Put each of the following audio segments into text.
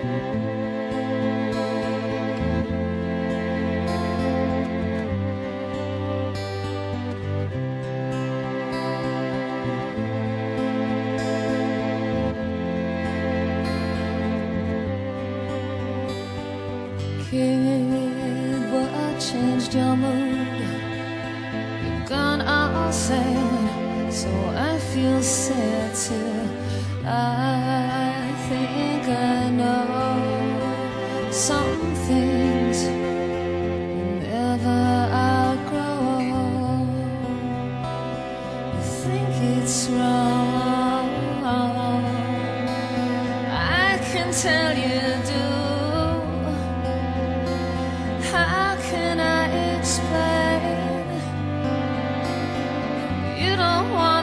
kid, changed your mood. You've gone all sad, so I feel sad too. I some things never outgrow. You think it's wrong. I can tell you do. How can I explain? You don't want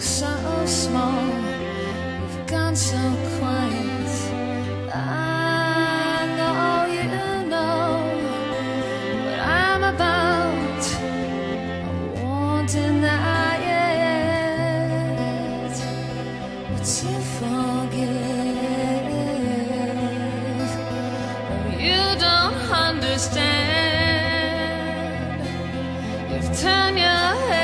so small. You've gone so quiet. I know you know what I'm about. I won't deny it. But you forgive. Oh, you don't understand. You've turned your head.